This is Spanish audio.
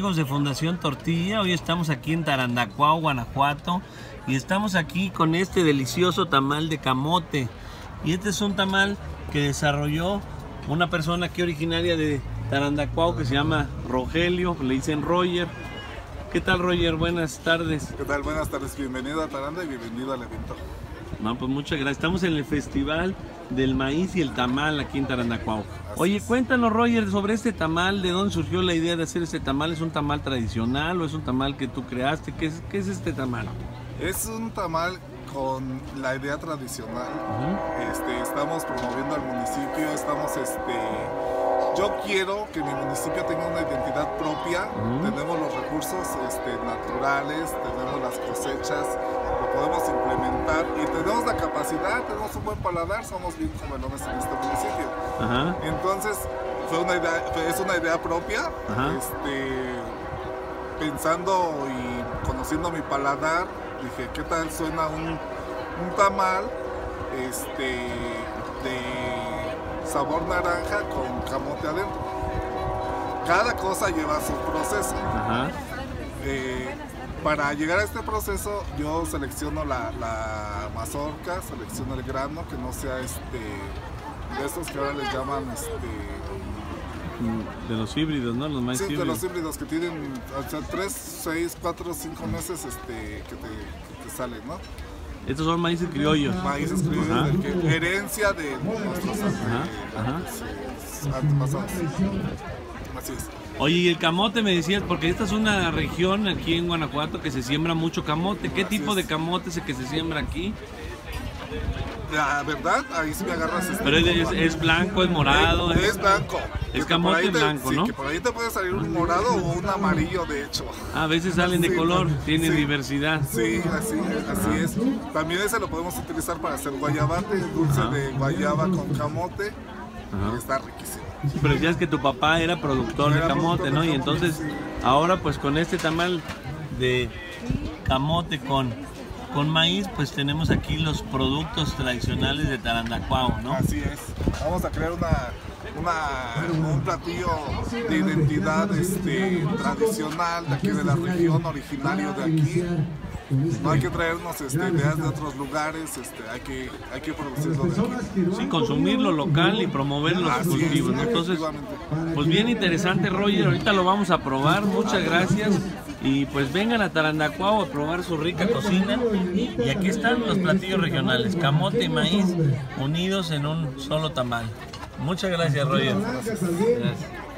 Amigos de Fundación Tortilla, hoy estamos aquí en Tarandacuao, Guanajuato y estamos aquí con este delicioso tamal de camote y este es un tamal que desarrolló una persona aquí originaria de Tarandacuao que se llama Rogelio, le dicen Roger. ¿Qué tal Roger? Buenas tardes. ¿Qué tal? Buenas tardes, bienvenido a Taranda y bienvenido al evento. No, pues muchas gracias. Estamos en el Festival del Maíz y el Tamal aquí en Tarandacuao. Oye, cuéntanos Roger sobre este tamal, ¿de dónde surgió la idea de hacer este tamal? ¿Es un tamal tradicional o es un tamal que tú creaste? ¿Qué es, qué es este tamal? Es un tamal con la idea tradicional. este, estamos promoviendo al municipio, estamos este, yo quiero que mi municipio tenga una identidad propia. Tenemos los recursos este, naturales, tenemos las cosechas, y tenemos la capacidad, tenemos un buen paladar, somos bien jovelones en este municipio. Entonces, fue una idea, es una idea propia. Este, pensando y conociendo mi paladar, dije, ¿qué tal suena un, un tamal este, de sabor naranja con camote adentro. Cada cosa lleva su proceso. Eh, para llegar a este proceso yo selecciono la, mazorca, selecciono el grano que no sea este de estos que ahora les llaman este de los híbridos, ¿no? Los sí, de los híbridos que tienen o 3, 6, 4, 5 meses este, que, te, que te salen, ¿no? Estos son maíces criollos. Maíces criollos, de herencia de nuestros antepasados. Así es. Oye, y el camote me decías, porque esta es una región aquí en Guanajuato que se siembra mucho camote. ¿Qué tipo de camote es el que se siembra aquí? La verdad, ahí sí me agarras. Este Pero es, blanco, es morado. Es, blanco. Es camote blanco, ¿no? Sí, que por ahí te puede salir un morado o un amarillo, de hecho. a veces salen de color, tiene diversidad. Sí, así, así es. También ese lo podemos utilizar para hacer guayabate, dulce de guayaba con camote. Está riquísimo. Pero decías que tu papá era productor de camote, ¿no? y entonces, ahora pues con este tamal de camote con con maíz, pues tenemos aquí los productos tradicionales de Tarandacuao, ¿no? Así es. Vamos a crear una, un platillo de identidad este, tradicional de aquí de la región, originario de aquí. No hay que traernos este, ideas de otros lugares, este, hay, que, hay que producirlo de aquí. Sí, consumir lo local y promover los cultivos. Entonces, pues bien interesante, Roger. Ahorita lo vamos a probar. Muchas gracias. Y pues vengan a Tarandacuao a probar su rica cocina. Y aquí están los platillos regionales, camote y maíz unidos en un solo tamal. Muchas gracias, Roger. Gracias.